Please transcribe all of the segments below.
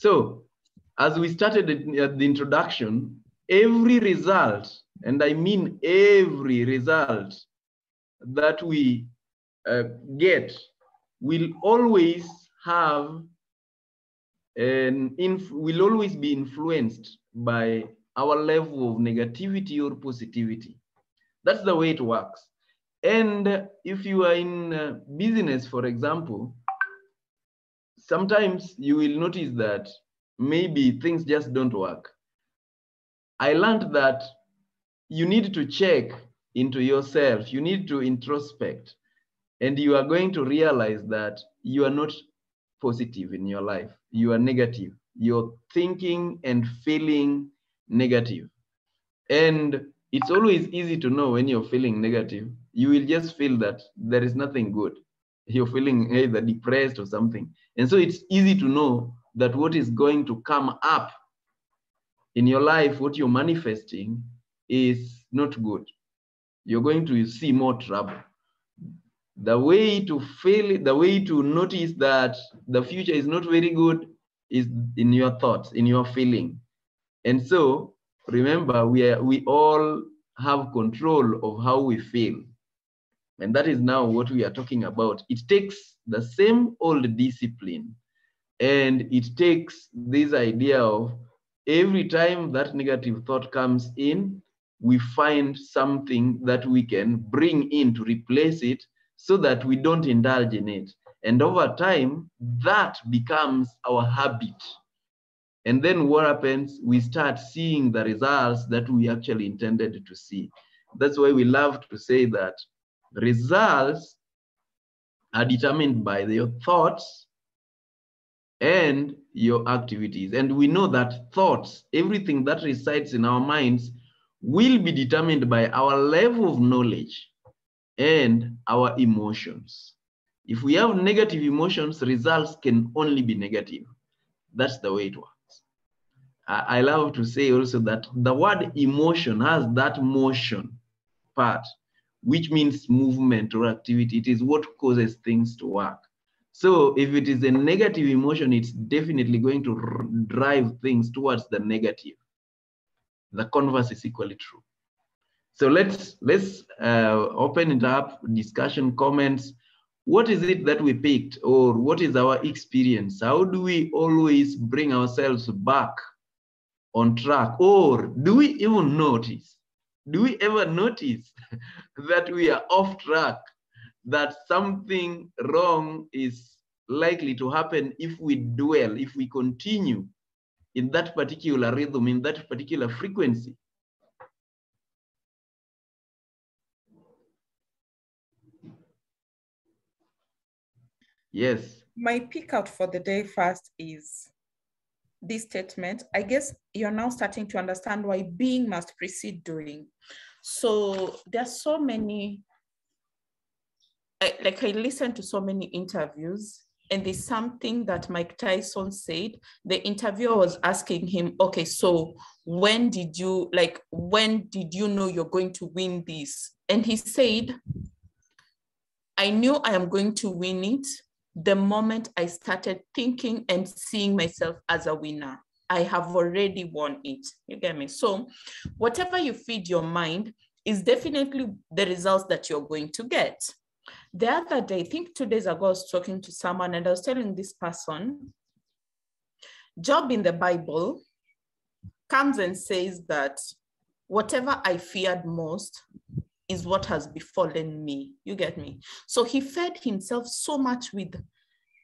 So, as we started at the introduction, every result, and I mean every result that we uh, get, will always have and inf- will always be influenced by our level of negativity or positivity. That's the way it works. And if you are in uh, business, for example, sometimes you will notice that maybe things just don't work. I learned that you need to check into yourself, you need to introspect, and you are going to realize that you are not positive in your life, you are negative. You're thinking and feeling negative. And it's always easy to know when you're feeling negative. You will just feel that there is nothing good. You're feeling either depressed or something. And so it's easy to know that what is going to come up in your life, what you're manifesting, is not good. You're going to see more trouble. The way to feel, the way to notice that the future is not very good is in your thoughts, in your feeling. And so remember, we, are, we all have control of how we feel. And that is now what we are talking about. It takes the same old discipline and it takes this idea of every time that negative thought comes in, we find something that we can bring in to replace it so that we don't indulge in it. And over time, that becomes our habit. And then what happens? We start seeing the results that we actually intended to see. That's why we love to say that results are determined by your thoughts and your activities. And we know that thoughts, everything that resides in our minds, will be determined by our level of knowledge and our emotions. If we have negative emotions, results can only be negative. That's the way it works. I, I love to say also that the word emotion has that motion part, which means movement or activity. It is what causes things to work. So if it is a negative emotion, it's definitely going to drive things towards the negative. The converse is equally true. So let's let's uh, open it up, discussion, comments. What is it that we picked, or what is our experience? How do we always bring ourselves back on track, or do we even notice? Do we ever notice that we are off track? That something wrong is likely to happen if we dwell, if we continue in that particular rhythm, in that particular frequency. Yes. My pick out for the day first is this statement. I guess you're now starting to understand why being must precede doing. So there's so many, I, like I listened to so many interviews and there's something that Mike Tyson said. The interviewer was asking him, okay, so when did you, like, when did you know you're going to win this? And he said, I knew I am going to win it the moment I started thinking and seeing myself as a winner. I have already won it. You get me? So, whatever you feed your mind is definitely the results that you're going to get. The other day, I think two days ago, I was talking to someone and I was telling this person, Job in the Bible comes and says that whatever I feared most is what has befallen me. You get me? So he fed himself so much with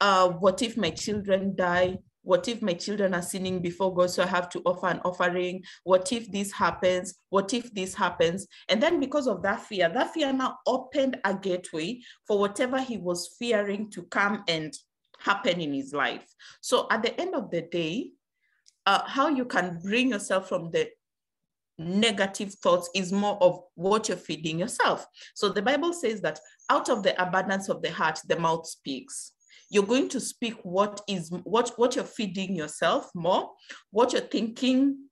uh, what if my children die? What if my children are sinning before God, so I have to offer an offering? What if this happens? What if this happens? And then, because of that fear, that fear now opened a gateway for whatever he was fearing to come and happen in his life. So, at the end of the day, uh, how you can bring yourself from the negative thoughts is more of what you're feeding yourself. So the Bible says that out of the abundance of the heart, the mouth speaks. You're going to speak what is what, what you're feeding yourself more, what you're thinking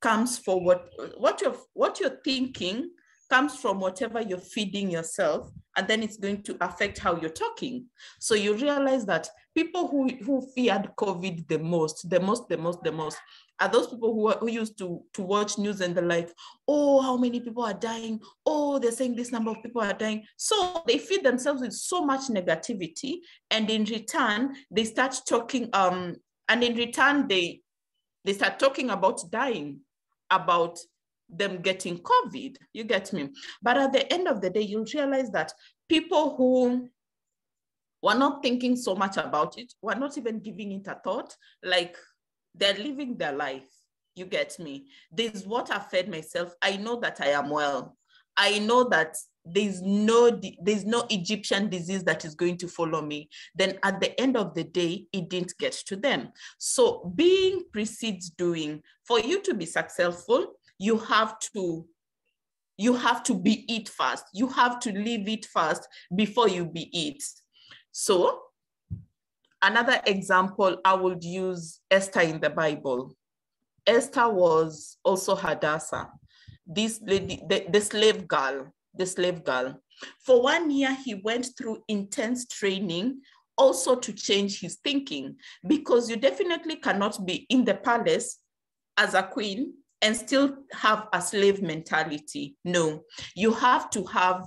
comes for what what you're what you're thinking comes from whatever you're feeding yourself, and then it's going to affect how you're talking. So you realize that people who, who feared COVID the most, the most, the most, the most, are those people who, are, who used to, to watch news and they're like, oh, how many people are dying? Oh, they're saying this number of people are dying. So they feed themselves with so much negativity. And in return, they start talking, um, and in return, they they start talking about dying, about them getting COVID. You get me? But at the end of the day, you'll realize that people who were not thinking so much about it, were not even giving it a thought, like they're living their life. You get me? This is what I fed myself. I know that I am well. I know that there's no there's no Egyptian disease that is going to follow me. Then at the end of the day, it didn't get to them. So being precedes doing. For you to be successful, you have to you have to be it first. You have to live it first before you be it. So another example, I would use Esther in the Bible. Esther was also Hadassah, this lady, the, the slave girl, the slave girl. For one year, he went through intense training also to change his thinking because you definitely cannot be in the palace as a queen and still have a slave mentality. No, you have to have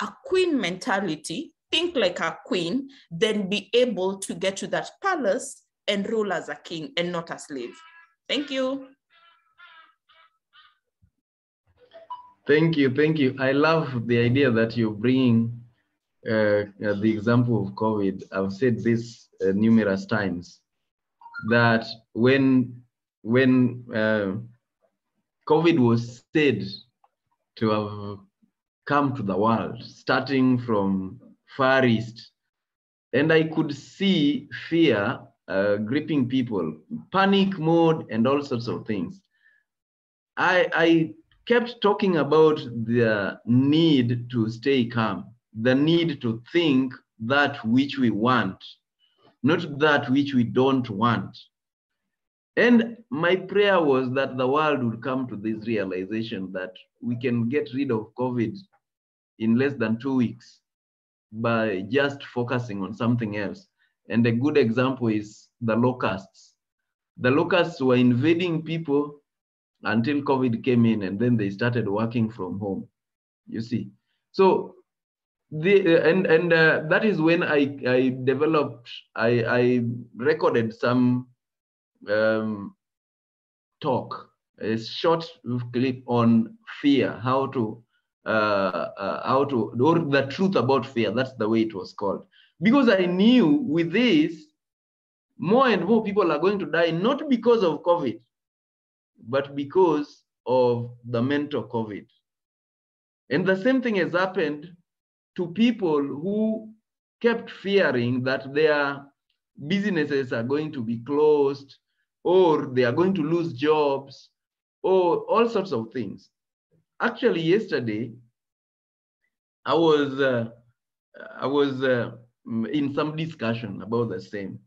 a queen mentality think like a queen, then be able to get to that palace and rule as a king and not a slave. Thank you. Thank you, thank you. I love the idea that you're bringing uh, uh, the example of COVID. I've said this uh, numerous times that when when uh, COVID was said to have come to the world, starting from Far East. And I could see fear uh, gripping people, panic mode, and all sorts of things. I, I kept talking about the need to stay calm, the need to think that which we want, not that which we don't want. And my prayer was that the world would come to this realization that we can get rid of COVID in less than two weeks by just focusing on something else. And a good example is the locusts. The locusts were invading people until COVID came in, and then they started working from home. You see, so the and and uh, that is when I I developed I I recorded some um, talk, a short clip on fear, how to uh, uh, how to, or the truth about fear. That's the way it was called. Because I knew with this, more and more people are going to die, not because of COVID, but because of the mental COVID. And the same thing has happened to people who kept fearing that their businesses are going to be closed or they are going to lose jobs. Or all sorts of things. Actually yesterday i was uh, i was uh, in some discussion about the same.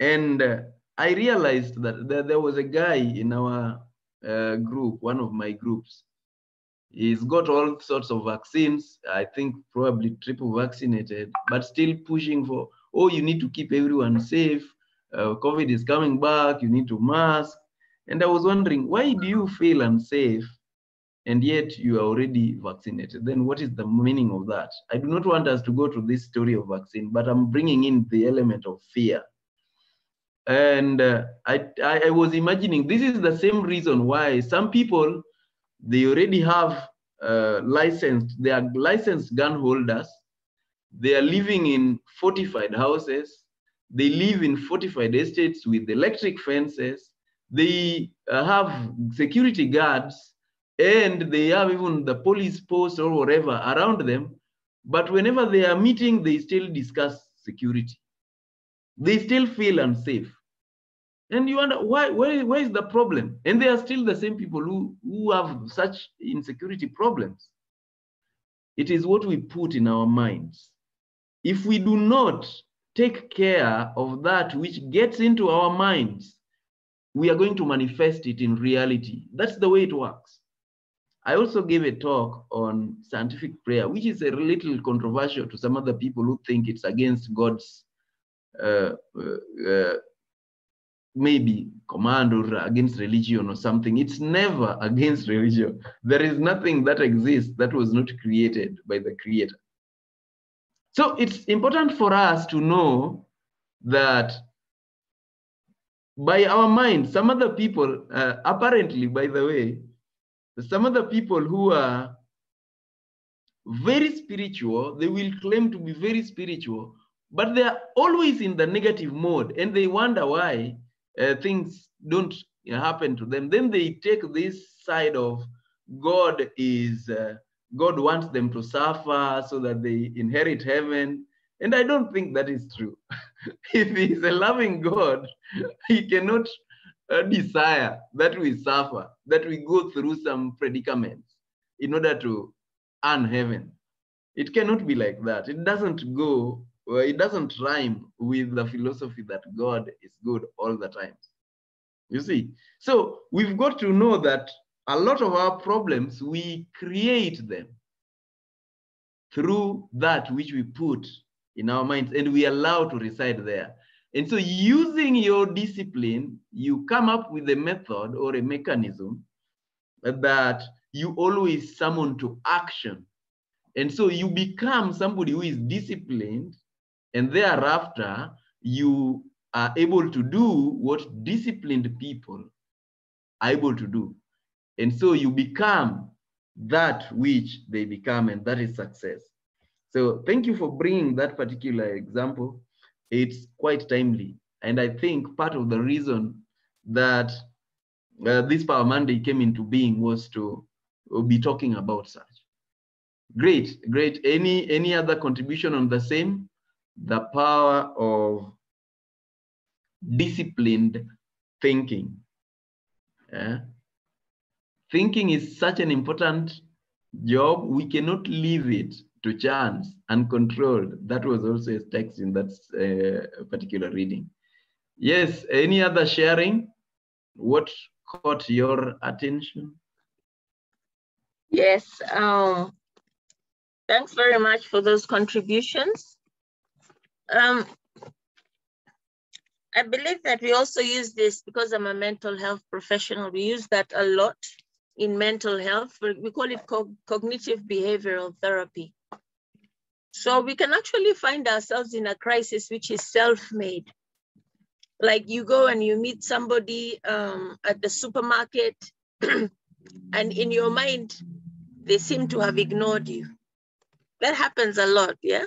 And uh, i realized that that, there was a guy in our uh, group one of my groups. He's got all sorts of vaccines i think probably triple vaccinated but still pushing for oh you need to keep everyone safe uh, covid is coming back you need to mask and i was wondering why do you feel unsafe and yet you are already vaccinated. Then what is the meaning of that? I do not want us to go to this story of vaccine, but I'm bringing in the element of fear. And uh, I, I was imagining this is the same reason why some people, they already have uh, licensed, they are licensed gun holders. They are living in fortified houses. They live in fortified estates with electric fences. They uh, have security guards and they have even the police post or whatever around them. But whenever they are meeting, they still discuss security. They still feel unsafe. And you wonder why, where, where is the problem? And they are still the same people who, who have such insecurity problems. It is what we put in our minds. If we do not take care of that which gets into our minds, we are going to manifest it in reality. That's the way it works. I also gave a talk on scientific prayer, which is a little controversial to some other people who think it's against God's uh, uh, uh, maybe command or against religion or something. It's never against religion. There is nothing that exists that was not created by the creator. So it's important for us to know that by our mind, some other people, uh, apparently, by the way, some other people who are very spiritual, they will claim to be very spiritual, but they are always in the negative mode and they wonder why uh, things don't happen to them. Then they take this side of God is, uh, God wants them to suffer so that they inherit heaven. And I don't think that is true. if he's a loving God, he cannot uh, desire that we suffer, that we go through some predicaments in order to earn heaven. It cannot be like that. It doesn't go, well, it doesn't rhyme with the philosophy that God is good all the time. You see? So we've got to know that a lot of our problems, we create them through that which we put in our minds and we allow to reside there. And so using your discipline, you come up with a method or a mechanism that you always summon to action. And so you become somebody who is disciplined and thereafter you are able to do what disciplined people are able to do. And so you become that which they become, and that is success. So thank you for bringing that particular example. It's quite timely. And I think part of the reason that uh, this Power Monday came into being was to be talking about such. Great, great. Any, any other contribution on the same? The power of disciplined thinking. Yeah? Thinking is such an important job. We cannot leave it to chance, uncontrolled. That was also a text in that uh, particular reading. Yes, any other sharing? What caught your attention? Yes, um, thanks very much for those contributions. Um, I believe that we also use this because I'm a mental health professional. We use that a lot in mental health. We call it co cognitive behavioral therapy. So we can actually find ourselves in a crisis which is self-made. Like you go and you meet somebody um, at the supermarket and in your mind, they seem to have ignored you. That happens a lot, yeah?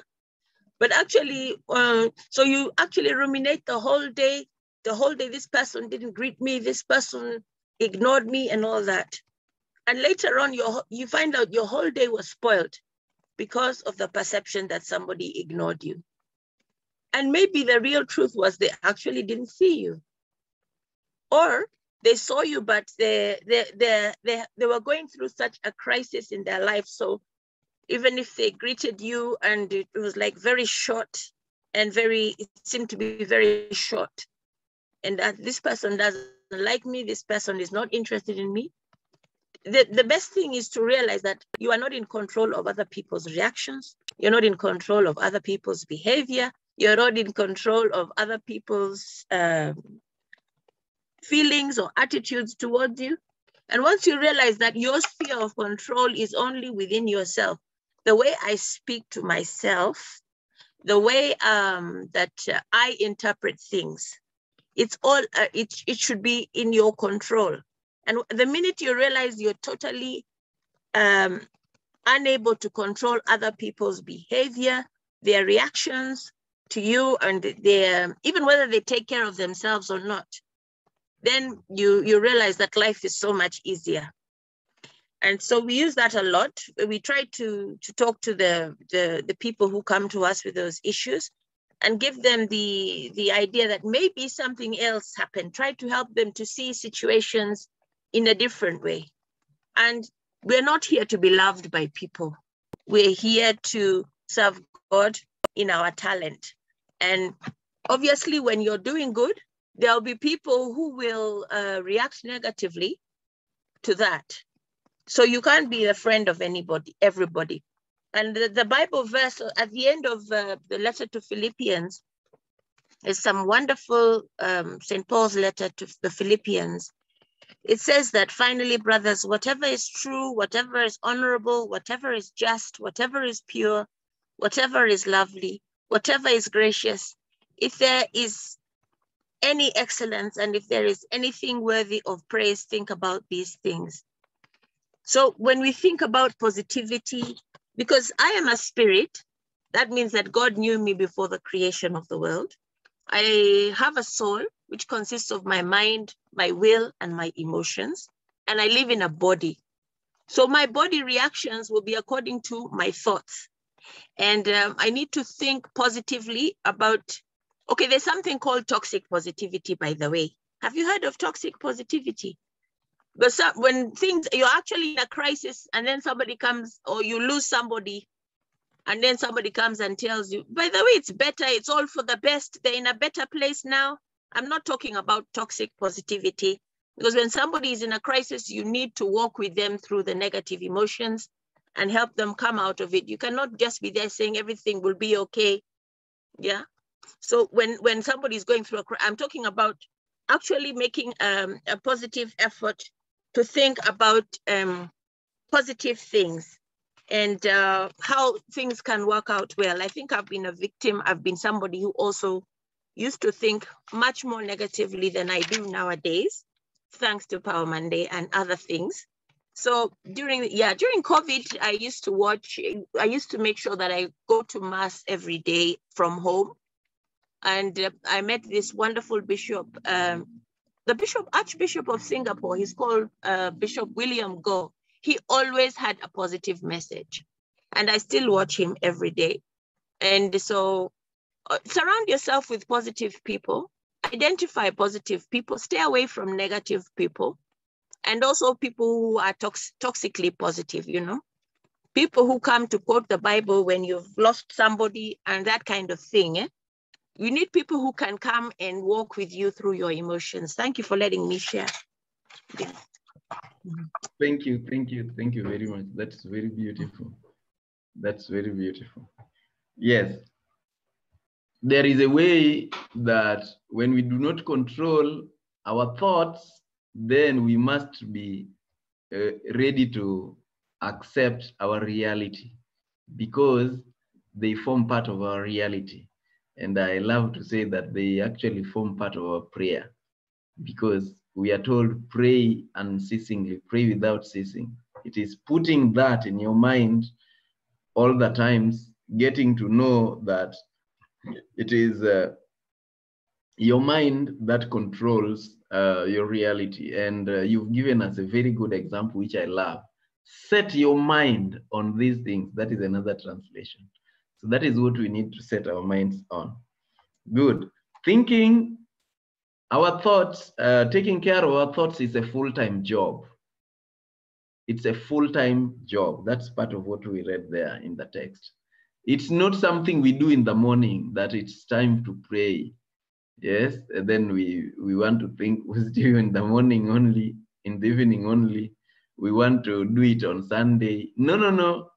But actually, uh, so you actually ruminate the whole day, the whole day, this person didn't greet me, this person ignored me and all that. And later on, you you find out your whole day was spoiled because of the perception that somebody ignored you. And maybe the real truth was they actually didn't see you. Or they saw you, but they, they, they, they, they were going through such a crisis in their life. So even if they greeted you and it was like very short and very, it seemed to be very short. And that this person doesn't like me, this person is not interested in me, the, the best thing is to realize that you are not in control of other people's reactions. You're not in control of other people's behavior. You're not in control of other people's um, feelings or attitudes towards you. And once you realize that your sphere of control is only within yourself, the way I speak to myself, the way um, that uh, I interpret things, it's all, uh, it, it should be in your control. And the minute you realize you're totally um, unable to control other people's behavior, their reactions to you, and their, even whether they take care of themselves or not, then you, you realize that life is so much easier. And so we use that a lot. We try to, to talk to the, the, the people who come to us with those issues and give them the, the idea that maybe something else happened. Try to help them to see situations in a different way. And we're not here to be loved by people. We're here to serve God in our talent. And obviously, when you're doing good, there'll be people who will uh, react negatively to that. So you can't be a friend of anybody, everybody. And the, the Bible verse at the end of uh, the letter to Philippians is some wonderful um, St. Paul's letter to the Philippians. It says that finally, brothers, whatever is true, whatever is honorable, whatever is just, whatever is pure, whatever is lovely, whatever is gracious, if there is any excellence and if there is anything worthy of praise, think about these things. So when we think about positivity, because I am a spirit, that means that God knew me before the creation of the world. I have a soul, which consists of my mind, my will, and my emotions, and I live in a body. So my body reactions will be according to my thoughts. And um, I need to think positively about, okay, there's something called toxic positivity, by the way. Have you heard of toxic positivity? But so, when things, you're actually in a crisis and then somebody comes or you lose somebody and then somebody comes and tells you, by the way, it's better, it's all for the best, they're in a better place now. I'm not talking about toxic positivity because when somebody is in a crisis, you need to walk with them through the negative emotions and help them come out of it. You cannot just be there saying everything will be okay. Yeah. So when when somebody is going through a, I'm talking about actually making um, a positive effort to think about um, positive things and uh, how things can work out well. I think I've been a victim. I've been somebody who also used to think much more negatively than I do nowadays, thanks to Power Monday and other things. So during, yeah, during COVID, I used to watch, I used to make sure that I go to mass every day from home. And uh, I met this wonderful bishop, um, the bishop, Archbishop of Singapore, he's called uh, Bishop William Goh. He always had a positive message. And I still watch him every day. And so uh, surround yourself with positive people, identify positive people, stay away from negative people, and also people who are tox toxically positive, you know, people who come to quote the Bible when you've lost somebody and that kind of thing. Eh? You need people who can come and walk with you through your emotions. Thank you for letting me share. Yeah. Thank you, thank you, thank you very much. That's very beautiful. That's very beautiful. Yes, there is a way that when we do not control our thoughts, then we must be uh, ready to accept our reality because they form part of our reality. And I love to say that they actually form part of our prayer because we are told pray unceasingly, pray without ceasing. It is putting that in your mind all the times, getting to know that it is uh, your mind that controls uh, your reality. And uh, you've given us a very good example, which I love. Set your mind on these things. That is another translation. So that is what we need to set our minds on. Good. Thinking our thoughts, uh, taking care of our thoughts is a full-time job. It's a full-time job. That's part of what we read there in the text. It's not something we do in the morning that it's time to pray. Yes, and then we, we want to think positive in the morning only, in the evening only. We want to do it on Sunday. No, no, no.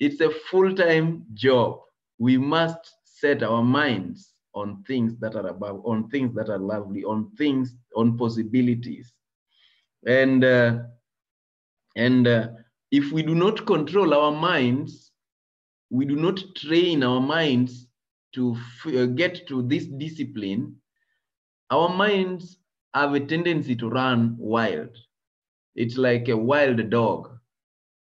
It's a full-time job. We must set our minds on things that are above, on things that are lovely, on things, on possibilities. And uh, and uh, if we do not control our minds, we do not train our minds to uh, get to this discipline, our minds have a tendency to run wild. It's like a wild dog,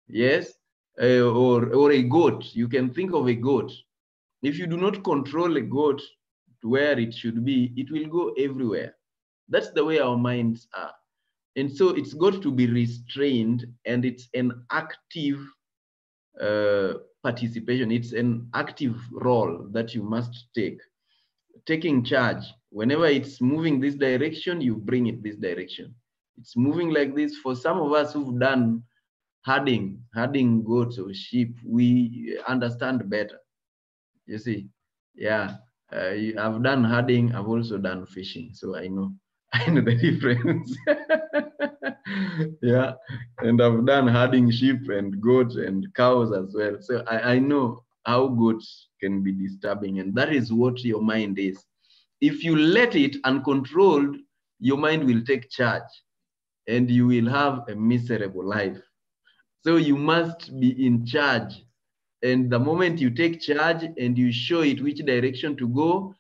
yes, uh, or, or a goat. You can think of a goat. If you do not control a goat to where it should be, it will go everywhere. That's the way our minds are. And so it's got to be restrained and it's an active uh, participation. It's an active role that you must take. Taking charge. Whenever it's moving this direction, you bring it this direction. It's moving like this. For some of us who've done herding, herding goats or sheep, we understand better. You see, yeah. Uh, I've done herding. I've also done fishing, so I know I know the difference. yeah, and I've done herding sheep and goats and cows as well. So I, I know how goats can be disturbing, and that is what your mind is. If you let it uncontrolled, your mind will take charge and you will have a miserable life. So you must be in charge. And the moment you take charge and you show it which direction to go,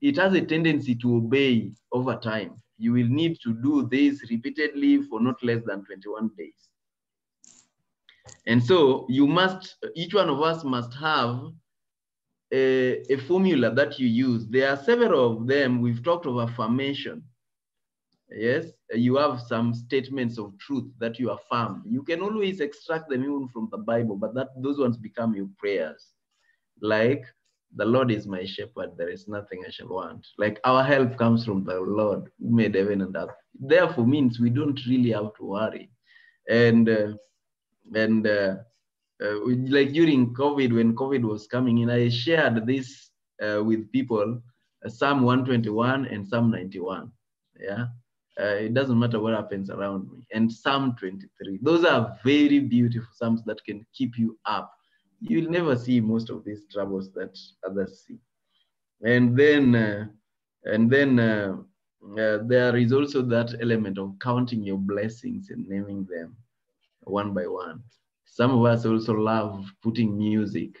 it has a tendency to obey over time. You will need to do this repeatedly for not less than 21 days. And so you must, each one of us must have a, a formula that you use. There are several of them. We've talked of affirmation. Yes, you have some statements of truth that you affirm. You can always extract them even from the Bible, but that those ones become your prayers. Like the Lord is my shepherd, there is nothing I shall want. Like our help comes from the Lord who made heaven and earth. Therefore means we don't really have to worry. And uh, and uh, uh, like during COVID, when COVID was coming in, I shared this uh, with people, uh, Psalm 121 and Psalm 91. Yeah, uh, it doesn't matter what happens around me. And Psalm 23. Those are very beautiful psalms that can keep you up. You'll never see most of these troubles that others see. And then, uh, and then uh, uh, there is also that element of counting your blessings and naming them one by one. Some of us also love putting music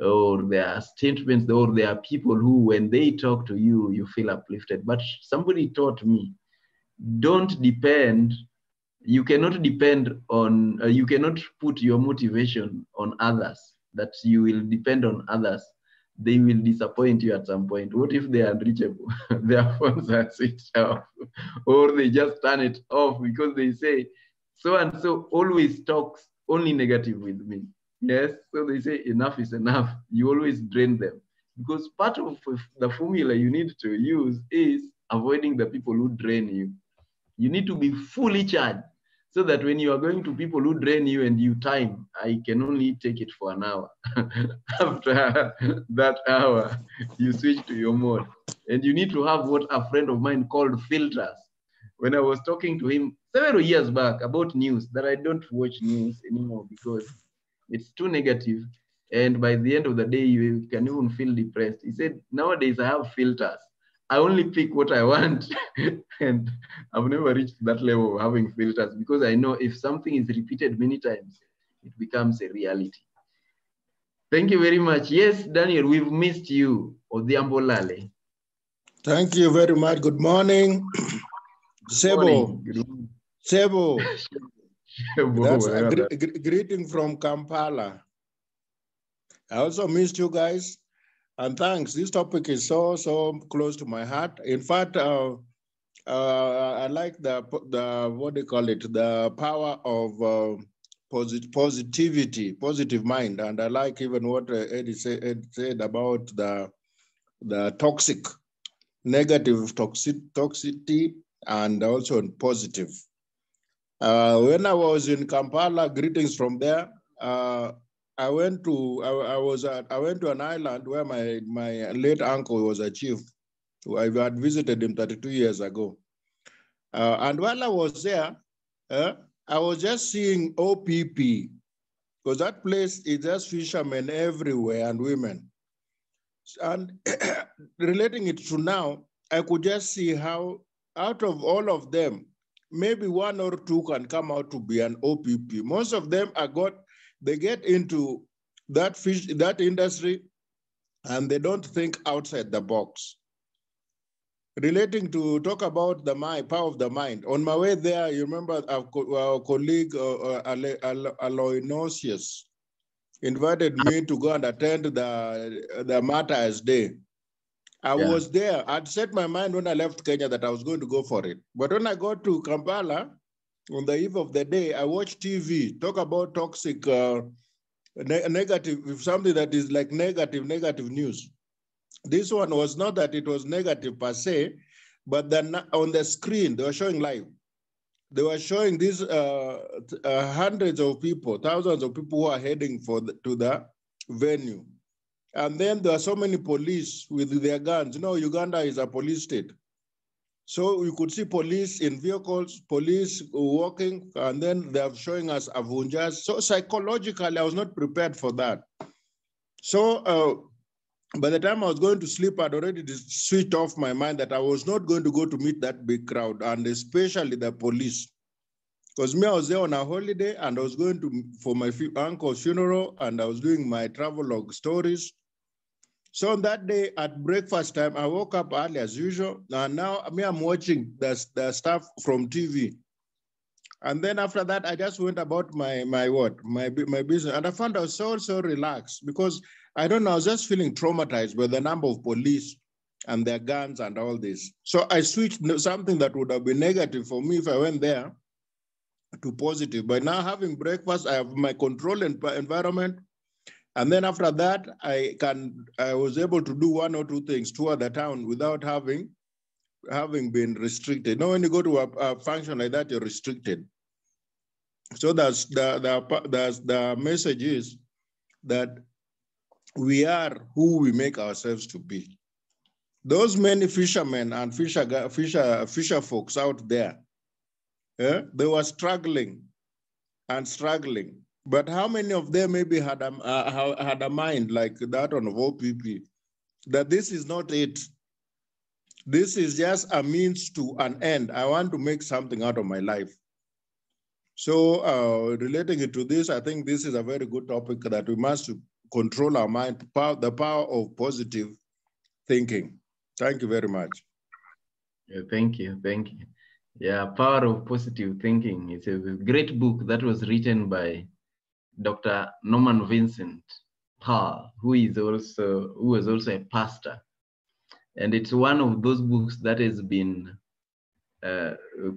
or there are statements or there are people who when they talk to you you feel uplifted but somebody taught me don't depend you cannot depend on uh, you cannot put your motivation on others that you will depend on others. They will disappoint you at some point. What if they are unreachable? Their phones are switched off or they just turn it off because they say so and so always talks only negative with me. Yes so they say enough is enough. You always drain them. Because part of the formula you need to use is avoiding the people who drain you you need to be fully charged so that when you are going to people who drain you and you time, I can only take it for an hour. After that hour, you switch to your mode. And you need to have what a friend of mine called filters. When I was talking to him several years back about news, that I don't watch news anymore because it's too negative. And by the end of the day, you can even feel depressed. He said, nowadays I have filters. I only pick what I want. and I've never reached that level of having filters because I know if something is repeated many times, it becomes a reality. Thank you very much. Yes, Daniel, we've missed you, Odhiambo Lale. Thank you very much. Good morning. Sebo. Sebo. That's a gre gre greeting from Kampala. I also missed you guys. And thanks. This topic is so, so close to my heart. In fact, uh, uh, I like the, the, what do you call it? The power of uh, posit positivity, positive mind. And I like even what Eddie, say, Eddie said about the, the toxic, negative toxic, toxicity and also positive. Uh, when I was in Kampala, greetings from there, uh, I went to I, I, was at, I went to an island where my my late uncle was a chief. I had visited him 32 years ago, uh, and while I was there, uh, I was just seeing OPP because that place is just fishermen everywhere and women. And relating it to now, I could just see how out of all of them, maybe one or two can come out to be an OPP. Most of them are got they get into that fish that industry and they don't think outside the box relating to talk about the mind power of the mind on my way there you remember our, our colleague uh, aloysius invited me to go and attend the the martyrs day I yeah. was there. I'd set my mind when I left Kenya that I was going to go for it. But when I got to Kampala, on the eve of the day, I watch TV, talk about toxic, uh, ne negative, something that is like negative, negative news. This one was not that it was negative per se, but then on the screen, they were showing live. They were showing these uh, uh, hundreds of people, thousands of people who are heading for the, to the venue. And then there are so many police with their guns. You know, Uganda is a police state. So you could see police in vehicles, police walking, and then they're showing us avunjas. So psychologically, I was not prepared for that. So uh, by the time I was going to sleep, I'd already switched off my mind that I was not going to go to meet that big crowd, and especially the police. Because me, I was there on a holiday and I was going to for my uncle's funeral and I was doing my travel log stories. So on that day at breakfast time, I woke up early as usual. And now I me, I'm watching the, the stuff from TV. And then after that, I just went about my my what my my business, and I found I was so so relaxed because I don't know, I was just feeling traumatized by the number of police and their guns and all this. So I switched something that would have been negative for me if I went there to positive. By now having breakfast, I have my control environment. And then after that, I can I was able to do one or two things, tour the town without having having been restricted. Now, when you go to a, a function like that, you're restricted. So that's the the the, the message is that we are who we make ourselves to be. Those many fishermen and fisher fisher fisher folks out there, yeah, they were struggling and struggling. But how many of them maybe had a, uh, had a mind like that on OPP, that this is not it. This is just a means to an end. I want to make something out of my life. So uh, relating it to this, I think this is a very good topic that we must control our mind, the power of positive thinking. Thank you very much. Yeah, thank you, thank you. Yeah, Power of Positive Thinking. It's a great book that was written by Dr. Norman Vincent Peale, who is also who was also a pastor. And it's one of those books that has been uh,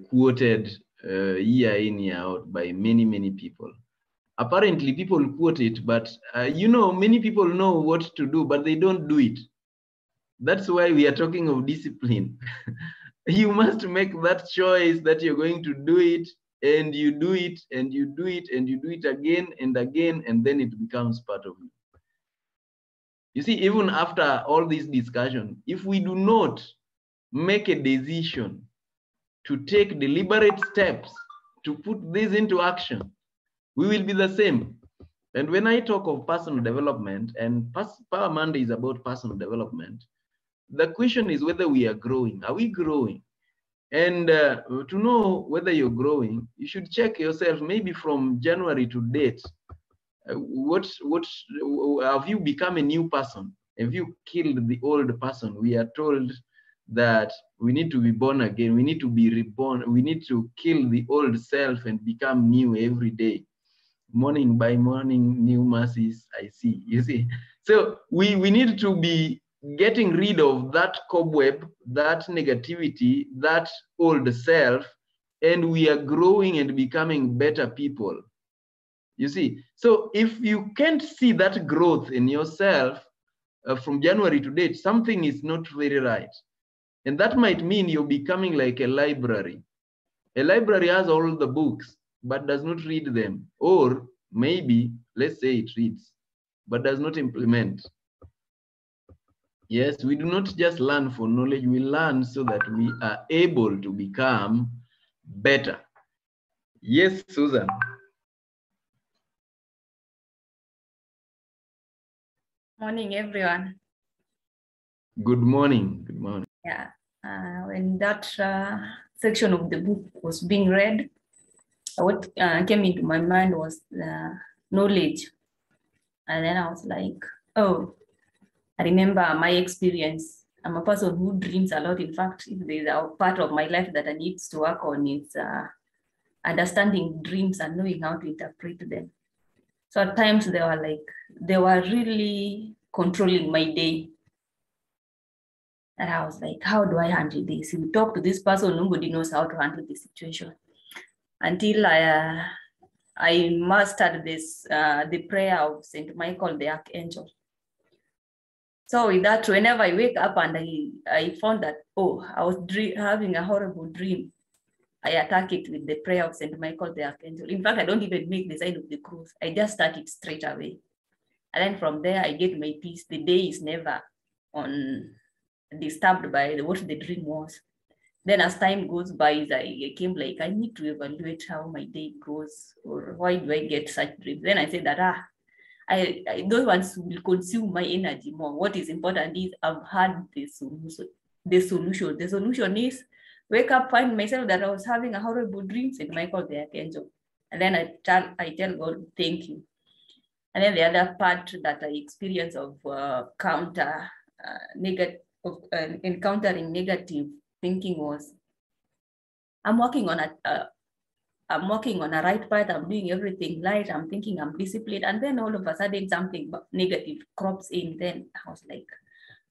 quoted uh, year in, year out by many, many people. Apparently, people quote it, but uh, you know, many people know what to do, but they don't do it. That's why we are talking of discipline. you must make that choice that you're going to do it and you do it and you do it and you do it again and again and then it becomes part of you you see even after all this discussion if we do not make a decision to take deliberate steps to put this into action we will be the same and when i talk of personal development and power monday is about personal development the question is whether we are growing. Are we growing? And uh, to know whether you're growing, you should check yourself maybe from January to date. Uh, what, what, have you become a new person? Have you killed the old person? We are told that we need to be born again. We need to be reborn. We need to kill the old self and become new every day. Morning by morning, new mercies I see. You see, so we, we need to be getting rid of that cobweb, that negativity, that old self, and we are growing and becoming better people. You see, so if you can't see that growth in yourself uh, from January to date, something is not very right. And that might mean you're becoming like a library. A library has all the books, but does not read them. Or maybe, let's say it reads, but does not implement. Yes, we do not just learn for knowledge, we learn so that we are able to become better. Yes, Susan. Morning, everyone. Good morning. Good morning. Yeah, uh, when that uh, section of the book was being read, what uh, came into my mind was the knowledge. And then I was like, oh, I remember my experience. I'm a person who dreams a lot. In fact, if there's a part of my life that I need to work on, it's uh, understanding dreams and knowing how to interpret them. So at times they were like, they were really controlling my day. And I was like, how do I handle this? You talk to this person, nobody knows how to handle the situation. Until I, uh, I mastered this, uh, the prayer of Saint Michael the Archangel. So with that, whenever I wake up and I, I found that, oh, I was having a horrible dream, I attack it with the prayer of St. Michael the Archangel. In fact, I don't even make the sign of the cross. I just start it straight away. And then from there, I get my peace. The day is never on disturbed by what the dream was. then as time goes by, I came like, I need to evaluate how my day goes or why do I get such dreams? Then I said that, ah, I, I those ones will consume my energy more. What is important is I've had the solution. The solution. The solution is wake up, find myself that I was having a horrible dreams and I call the archangel. And then I tell I tell God, thank you. And then the other part that I experience of uh, counter uh, negative of uh, encountering negative thinking was, I'm working on a, I'm working on a right path. I'm doing everything right. I'm thinking I'm disciplined, and then all of a sudden something negative crops in. Then I was like,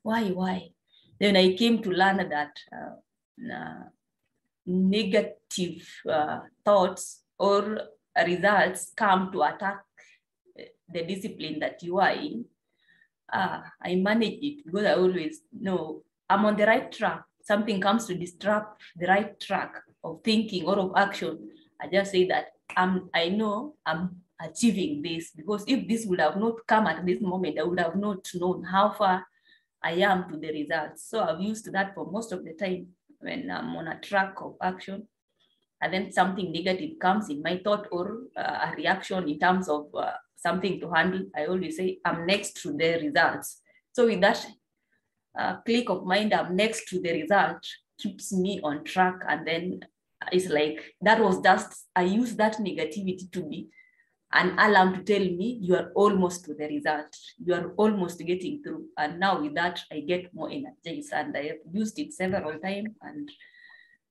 why, why? Then I came to learn that uh, uh, negative uh, thoughts or results come to attack the discipline that you are in. Uh, I manage it because I always know I'm on the right track. Something comes to disrupt the right track of thinking or of action. I just say that I'm, I know I'm achieving this because if this would have not come at this moment, I would have not known how far I am to the results. So I've used that for most of the time when I'm on a track of action. And then something negative comes in my thought or uh, a reaction in terms of uh, something to handle. I always say I'm next to the results. So with that uh, click of mind, I'm next to the result keeps me on track. And then it's like that was just I use that negativity to be an alarm to tell me you are almost to the result. You are almost getting through. And now with that, I get more energized and I have used it several times. And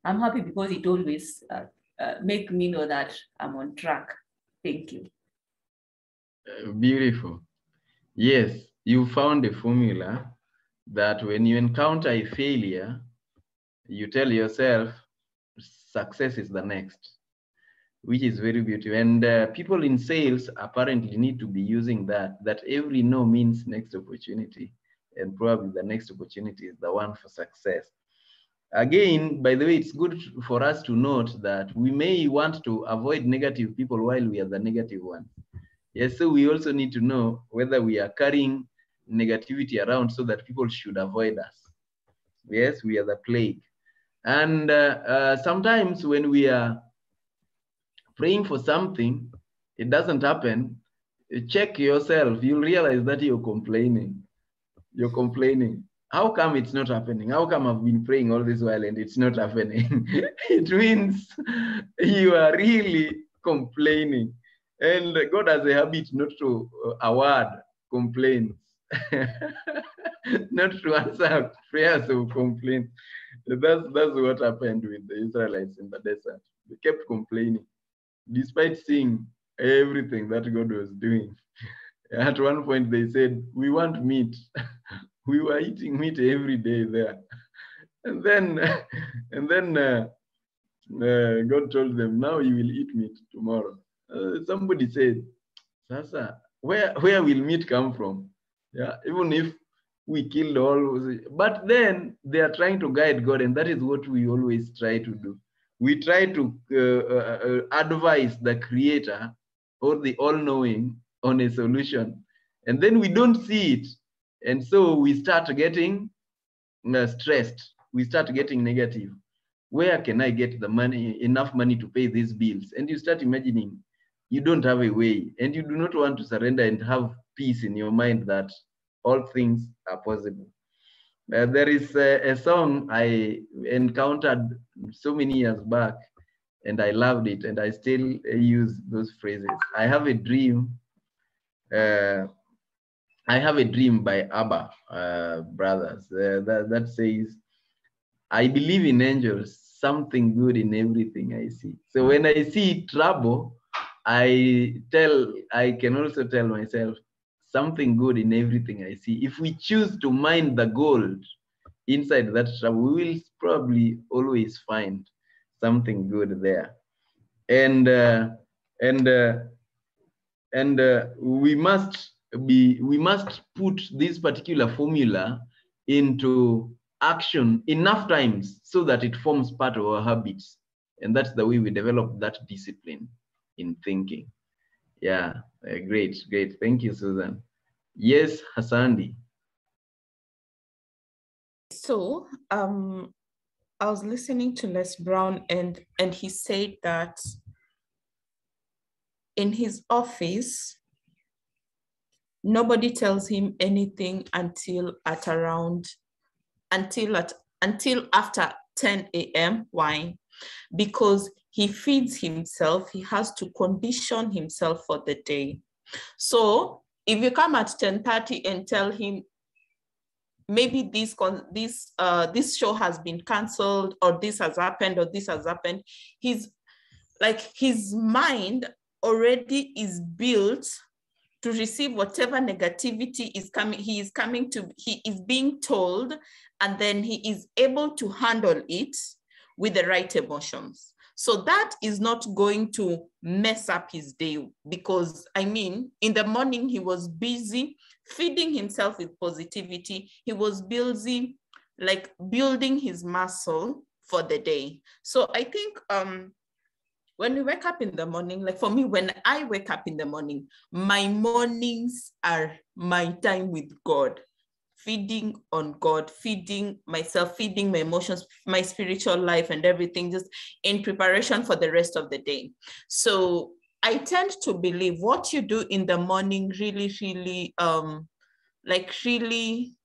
I'm happy because it always uh, uh, make me know that I'm on track. Thank you. Uh, beautiful. Yes, you found a formula that when you encounter a failure, you tell yourself success is the next which is very beautiful. And uh, people in sales apparently need to be using that, that every no means next opportunity. And probably the next opportunity is the one for success. Again, by the way, it's good for us to note that we may want to avoid negative people while we are the negative ones. Yes, so we also need to know whether we are carrying negativity around so that people should avoid us. Yes, we are the plague. And uh, uh, sometimes when we are praying for something, it doesn't happen, You check yourself. You'll realize that you're complaining. You're complaining. How come it's not happening? How come I've been praying all this while and it's not happening? it means you are really complaining. And God has a habit not to uh, award complaints, not to answer prayers of complaints. That's, that's what happened with the Israelites in the desert. They kept complaining despite seeing everything that God was doing. At one point, they said, We want meat. we were eating meat every day there. And then, and then uh, uh, God told them, Now you will eat meat tomorrow. Uh, somebody said, Sasa, where, where will meat come from? Yeah, even if we killed all, but then they are trying to guide God, and that is what we always try to do. We try to uh, uh, uh, advise the creator or the all-knowing on a solution and then we don't see it. And so we start getting uh, stressed. We start getting negative. Where can i get the money enough money to pay these bills? And you start imagining you don't have a way. And you do not want to surrender and have peace in your mind that all things are possible uh, there is a, a, song I encountered so many years back, and I loved it, and I still use those phrases. I have a dream. Uh, I have a dream by ABBA uh, brothers uh, that, that says, I believe in angels, something good in everything I see. So when I see trouble, I tell, I can also tell myself, something good in everything I see. If we choose to mine the gold inside that trouble, we will probably always find something good there. And uh, and uh, and uh, we must be we must put this particular formula into action enough times so that it forms part of our habits and that's the way we develop that discipline in thinking yeah uh, great, great. Thank you, Susan. Yes, Hasandi. So, um, I was listening to Les Brown and and he said that in his office, nobody tells him anything until at around until at until after 10 a.m. Why? Because he feeds himself, he has to condition himself for the day. So if you come at 10:30 and tell him maybe this this uh, this show has been canceled or this has happened or this has happened, he's like his mind already is built to receive whatever negativity is coming he is coming to he is being told and then he is able to handle it with the right emotions so that is not going to mess up his day because i mean in the morning he was busy feeding himself with positivity. He was busy like building his muscle for the day. So i think um when we wake up in the morning, like for me, when I wake up in the morning, my mornings are my time with God, feeding on God, feeding myself, feeding my emotions, my spiritual life, and everything, just in preparation for the rest of the day. So I tend to believe what you do in the morning really, really, um, like really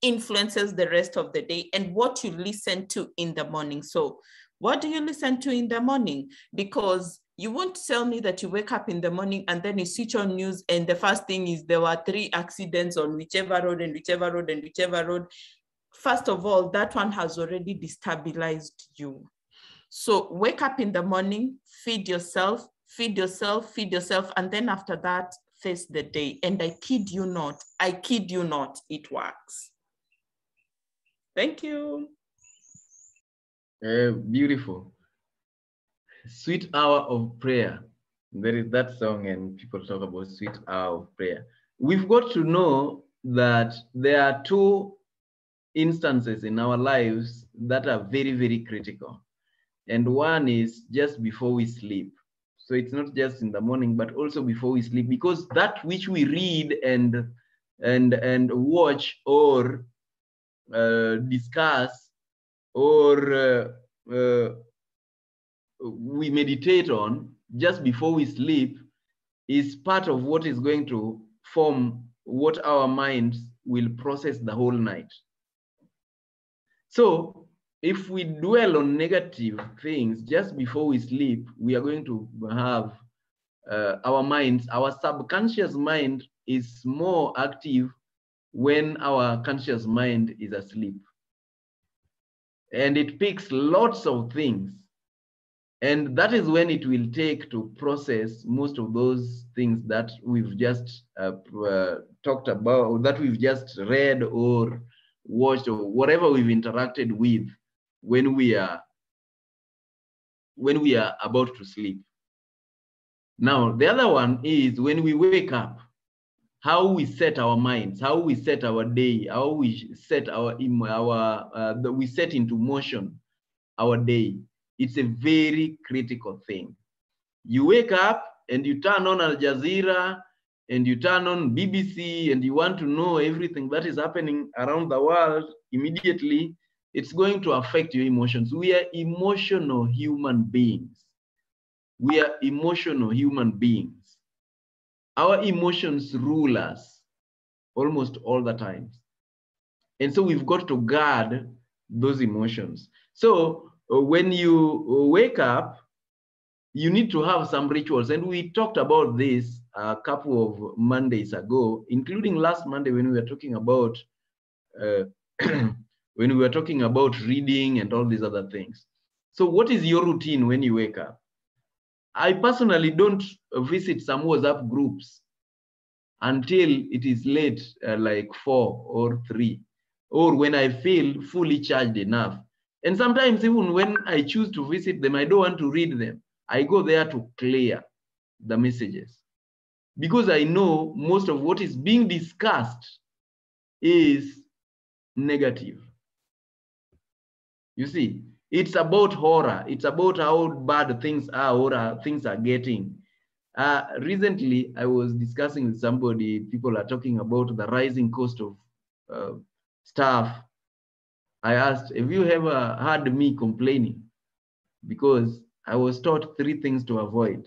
influences the rest of the day and what you listen to in the morning. So what do you listen to in the morning? Because you won't tell me that you wake up in the morning and then you switch on news and the first thing is there were three accidents on whichever road and whichever road and whichever road. First of all, that one has already destabilized you. So wake up in the morning, feed yourself, feed yourself, feed yourself, and then after that, face the day. And I kid you not, I kid you not, it works. Thank you. Uh, beautiful. Sweet hour of prayer. There is that song, and people talk about sweet hour of prayer. We've got to know that there are two instances in our lives that are very, very critical. And one is just before we sleep. So it's not just in the morning, but also before we sleep, because that which we read and and and watch or uh, discuss or uh, uh, we meditate on just before we sleep is part of what is going to form what our minds will process the whole night. So if we dwell on negative things just before we sleep, we are going to have uh, our minds, our subconscious mind is more active when our conscious mind is asleep and it picks lots of things. And that is when it will take to process most of those things that we've just uh, uh, talked about, that we've just read or watched or whatever we've interacted with when we are when we are about to sleep. Now, the other one is when we wake up how we set our minds, how we set our day, how we set our our uh, we set into motion our day. It's a very critical thing. You wake up and you turn on Al Jazeera and you turn on BBC and you want to know everything that is happening around the world immediately. It's going to affect your emotions. We are emotional human beings. We are emotional human beings our emotions rule us almost all the time. And so we've got to guard those emotions. So when you wake up, you need to have some rituals. And we talked about this a couple of Mondays ago, including last Monday when we were talking about uh, when we were talking about reading and all these other things. So what is your routine when you wake up? I personally don't visit some WhatsApp groups until it is late, uh, like four or three, or when I feel fully charged enough. And sometimes even when I choose to visit them, I don't want to read them. I go there to clear the messages because I know most of what is being discussed is negative. You see, it's about horror. It's about how bad things are or things are getting. Uh, recently, I was discussing with somebody, people are talking about the rising cost of uh. I asked, have you ever heard me complaining? Because I was taught three things to avoid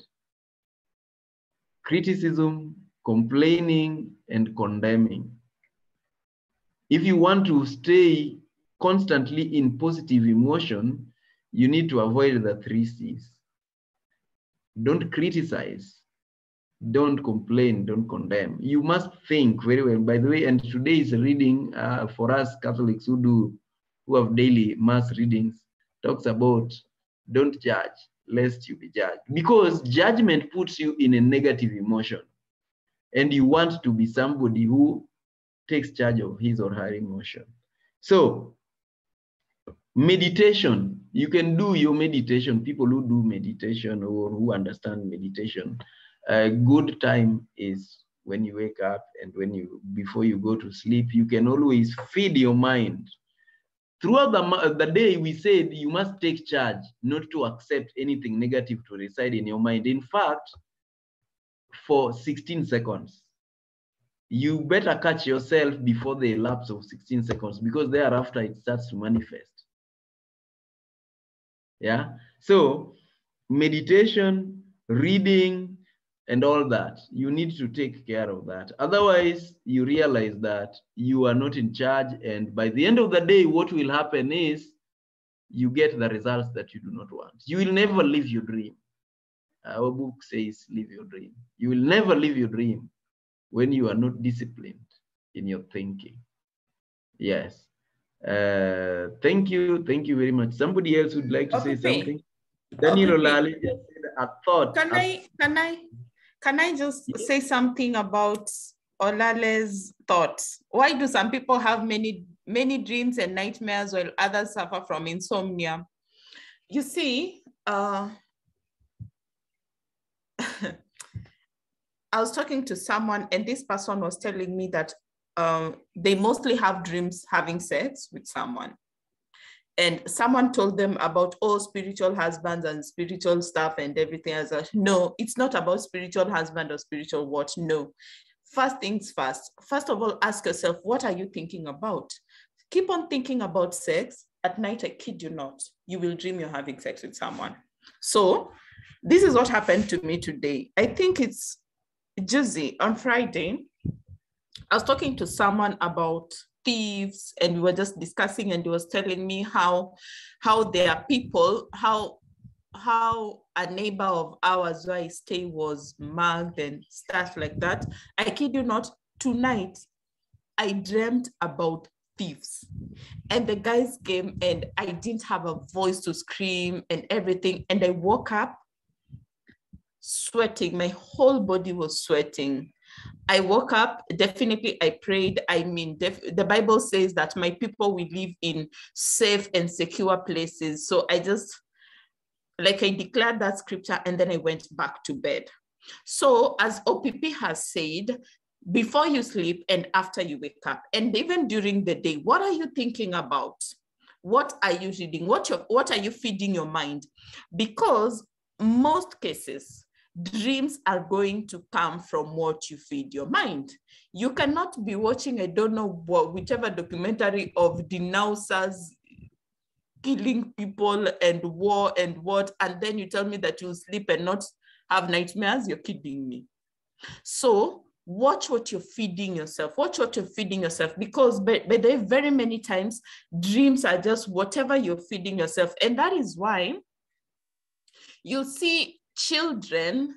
criticism, complaining, and condemning. If you want to stay constantly in positive emotion, you need to avoid the three C's. Don't criticize, don't complain, don't condemn. You must think very well. By the way, and today's reading uh, for us Catholics who do who have daily mass readings talks about don't judge lest you be judged. Because judgment puts you in a negative emotion. And you want to be somebody who takes charge of his or her emotion. So meditation. You can do your meditation. People who do meditation or who understand meditation a good time is when you wake up and when you before you go to sleep you can always feed your mind throughout the, the day we said you must take charge not to accept anything negative to reside in your mind. In fact for 16 seconds you better catch yourself before the lapse of 16 seconds because thereafter it starts to manifest. Yeah? So meditation reading and all that. You need to take care of that. Otherwise you realize that you are not in charge and by the end of the day what will happen is you get the results that you do not want. You will never live your dream. Our book says live your dream. You will never live your dream when you are not disciplined in your thinking. Yes. Uh, thank you. Thank you very much. Somebody else would like to Okay. say something? Daniel Okay. Olale just said a thought. Can I can I can I just say something about Olale's thoughts? Why do some people have many many dreams and nightmares while others suffer from insomnia? You see, uh, I was talking to someone, and this person was telling me that um, they mostly have dreams having sex with someone and someone told them about oh spiritual husbands and spiritual stuff and everything a no it's not about spiritual husband or spiritual what. No. First things first. First of all ask yourself what are you thinking about? Keep on thinking about sex. At night i kid you not you will dream you're having sex with someone. So this is what happened to me today. I think it's Josie on friday i was talking to someone about thieves and we were just discussing and he was telling me how how there are people how how a neighbor of ours where I stay was mugged and stuff like that. I kid you not, tonight I dreamt about thieves. And the guys came and I didn't have a voice to scream and everything. And I woke up sweating. My whole body was sweating. I woke up, definitely I prayed. I mean, def- the Bible says that my people will live in safe and secure places. So I just, like, I declared that scripture and then I went back to bed. So, as OPP has said, before you sleep and after you wake up, and even during the day, what are you thinking about? What are you reading? What, you what are you feeding your mind? Because most cases, dreams are going to come from what you feed your mind. You cannot be watching, I don't know what, whichever documentary of denouncers killing people and war and what, and then you tell me that you'll sleep and not have nightmares. You're kidding me. So watch what you're feeding yourself. Watch what you're feeding yourself because but, but there very many times dreams are just whatever you're feeding yourself. And that is why you'll see children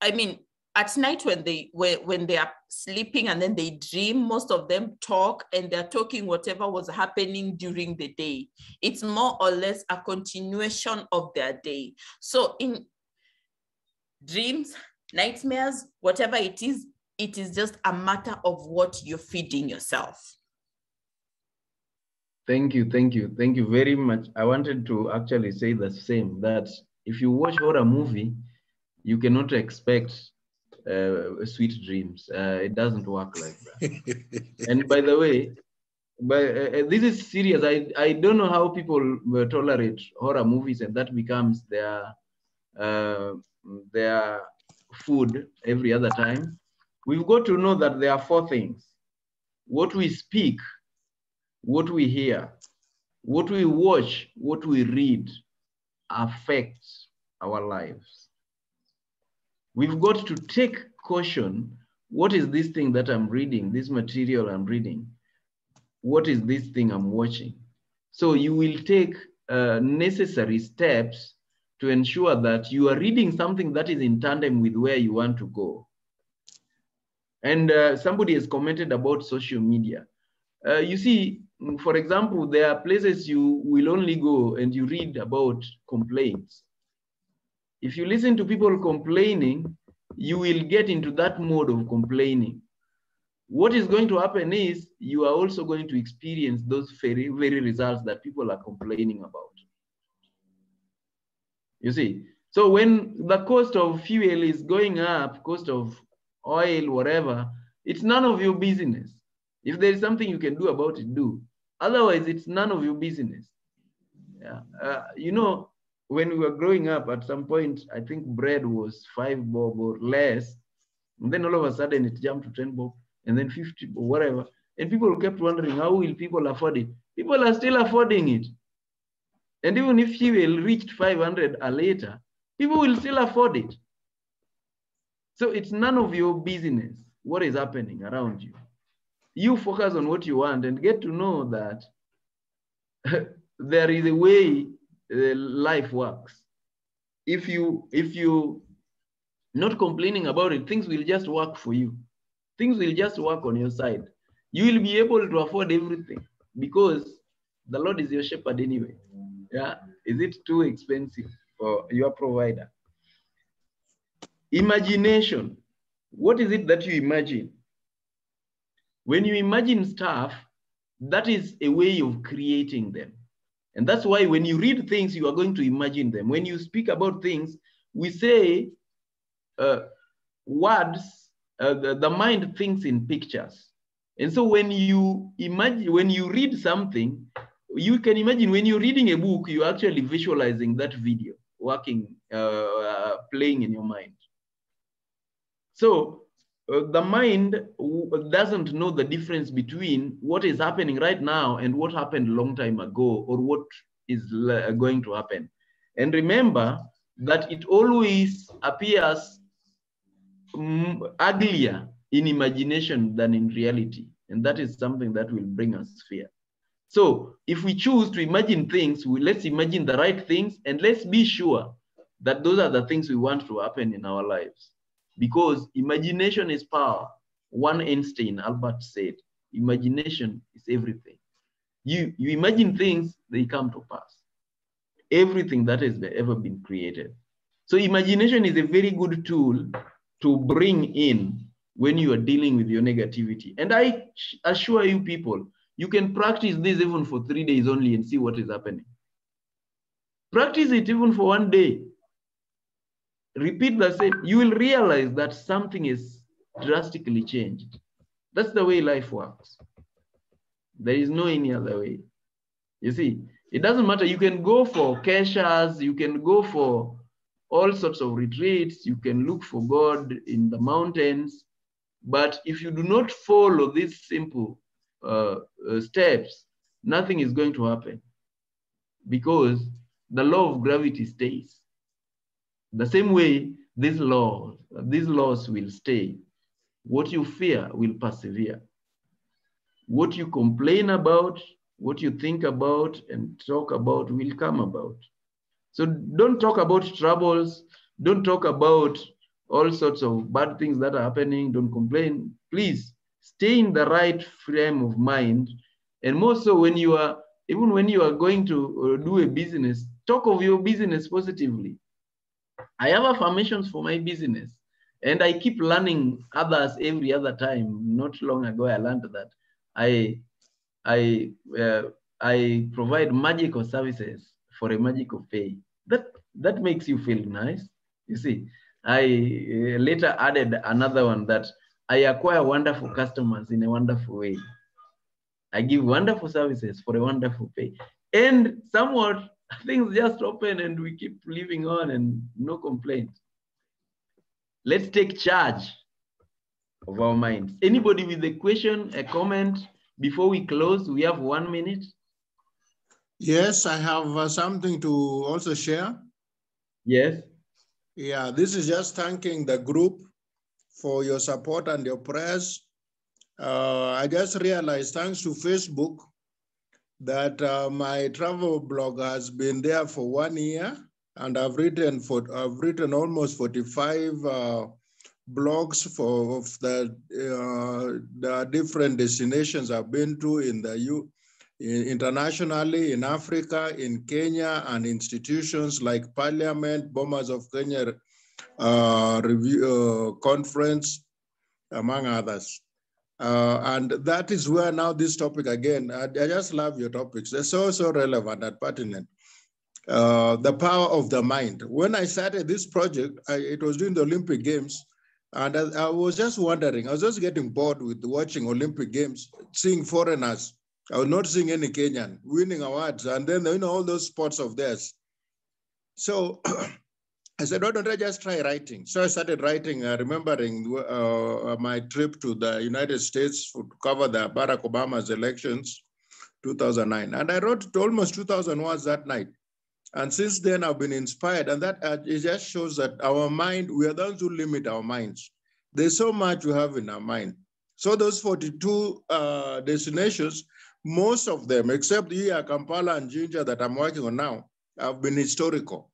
i mean at night when they when, when they are sleeping and then they dream most of them talk and they're talking whatever was happening during the day. It's more or less a continuation of their day. So in dreams nightmares whatever it is it is just a matter of what you're feeding yourself Thank you, thank you, thank you very much. I wanted to actually say the same that if you watch horror movie, you cannot expect uh, sweet dreams. Uh, it doesn't work like that. and by the way, but uh, this is serious. I, I don't know how people uh, tolerate horror movies and that becomes their uh, their food every other time. We've got to know that there are four things: what we speak, what we hear, what we watch, what we read affects our lives. We've got to take caution. What is this thing that I'm reading, this material I'm reading? What is this thing I'm watching? So you will take uh, necessary steps to ensure that you are reading something that is in tandem with where you want to go. And uh, somebody has commented about social media. Uh, you see, for example, there are places you will only go and you read about complaints. If you listen to people complaining, you will get into that mode of complaining. What is going to happen is you are also going to experience those very, very results that people are complaining about. You see, so when the cost of fuel is going up, cost of oil, whatever, it's none of your business. If there is something you can do about it, do. Otherwise, it's none of your business. Yeah. Uh, you know, when we were growing up, at some point, I think bread was five bob or less. And then all of a sudden it jumped to 10 bob and then 50 or whatever. And people kept wondering, how will people afford it? People are still affording it. And even if fuel reached 500 or later, people will still afford it. So it's none of your business what is happening around you. You focus on what you want and get to know that there is a way uh, life works. If you if you not complaining about it, things will just work for you. Things will just work on your side. You will be able to afford everything because the Lord is your shepherd anyway. Yeah. Is it too expensive for your provider? Imagination. What is it that you imagine? When you imagine stuff, that is a way of creating them. And that's why when you read things, you are going to imagine them. When you speak about things, we say uh, words, uh, the, the mind thinks in pictures. And so when you imagine, when you read something, you can imagine when you're reading a book, you're actually visualizing that video working, uh, uh, playing in your mind. So uh, the mind doesn't know the difference between what is happening right now and what happened long time ago or what is going to happen. And remember that it always appears um, uglier in imagination than in reality. And that is something that will bring us fear. So if we choose to imagine things, we, let's imagine the right things and let's be sure that those are the things we want to happen in our lives. Because imagination is power. One Einstein, Albert said, imagination is everything. You, you imagine things, they come to pass. Everything that has ever been created. So imagination is a very good tool to bring in when you are dealing with your negativity. And I assure you people, you can practice this even for three days only and see what is happening. Practice it even for one day. Repeat the same. You will realize that something is drastically changed. That's the way life works. There is no any other way. You see, it doesn't matter. You can go for keshas, you can go for all sorts of retreats, you can look for God in the mountains. But if you do not follow these simple uh, uh, steps, nothing is going to happen because the law of gravity stays. The same way these laws, these laws will stay. What you fear will persevere. What you complain about, what you think about and talk about will come about. So don't talk about troubles. Don't talk about all sorts of bad things that are happening. Don't complain. Please stay in the right frame of mind. And more so when you are, even when you are going to uh, do a business, talk of your business positively. I have affirmations for my business and I keep learning others every other time. Not long ago, I learned that I, I, uh, I provide magical services for a magical pay. That, that makes you feel nice. You see, I uh, later added another one that I acquire wonderful customers in a wonderful way. I give wonderful services for a wonderful pay. And somewhat things just open and we keep living on and no complaints. Let's take charge of our minds. Anybody with a question, a comment, before we close, we have one minute. Yes, I have uh, something to also share. Yes. Yeah, this is just thanking the group for your support and your prayers. Uh, I just realized, thanks to Facebook, that uh, my travel blog has been there for one year, and I've written for I've written almost 45 uh, blogs for of the uh, the different destinations I've been to in the U internationally in Africa, in Kenya, and institutions like Parliament, Bomas of Kenya uh, review uh, conference, among others. Uh, and that is where now this topic again, I, I, just love your topics. They're so, so relevant and pertinent. Uh, the power of the mind. When I started this project, I, it was during the Olympic Games. And I, I, was just wondering, I was just getting bored with watching Olympic Games, seeing foreigners. I was not seeing any Kenyan winning awards. And then, you know, all those sports of theirs. So I said, why don't I just try writing? So I started writing, uh, remembering uh, my trip to the United States to cover the Barack Obama's elections, 2009. And I wrote almost 2,000 words that night. And since then, I've been inspired. And that uh, it just shows that our mind, we are the ones who limit our minds. There's so much we have in our mind. So those 42 uh, destinations, most of them, except here, Kampala and Jinja that I'm working on now, have been historical.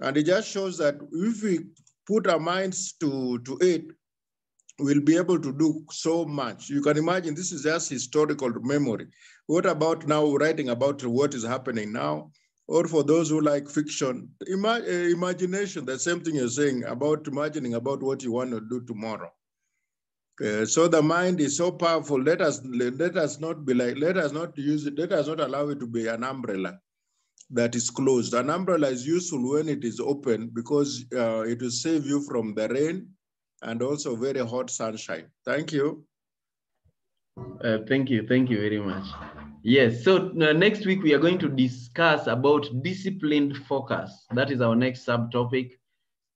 And it just shows that if we put our minds to, to it, we'll be able to do so much. You can imagine this is just historical memory. What about now writing about what is happening now? Or for those who like fiction, ima uh, imagination, the same thing you're saying about imagining about what you want to do tomorrow. Uh, so the mind is so powerful. Let us let us not be like let us not use it. Let us not allow it to be an umbrella that is closed. An umbrella is useful when it is open because uh, it will save you from the rain and also very hot sunshine. Thank you. Uh, thank you. Thank you very much. Yes. So uh, next week we are going to discuss about disciplined focus. That is our next subtopic,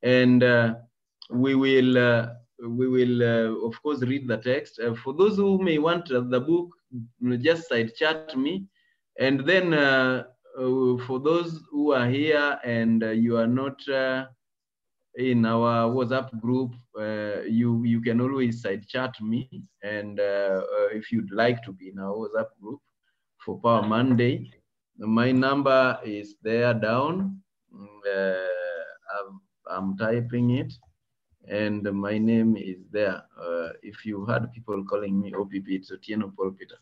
and uh, we will uh, we will uh, of course read the text. for those who may want the book, just side chat me, and then for those who are here and uh, you are not uh, in our WhatsApp group, you you can always side chat me, and if you'd like to be in our WhatsApp group for Power Monday, my number is there down. I'm typing it and my name is there. Uh, if you had people calling me OPP, it's Otieno Paul Peter.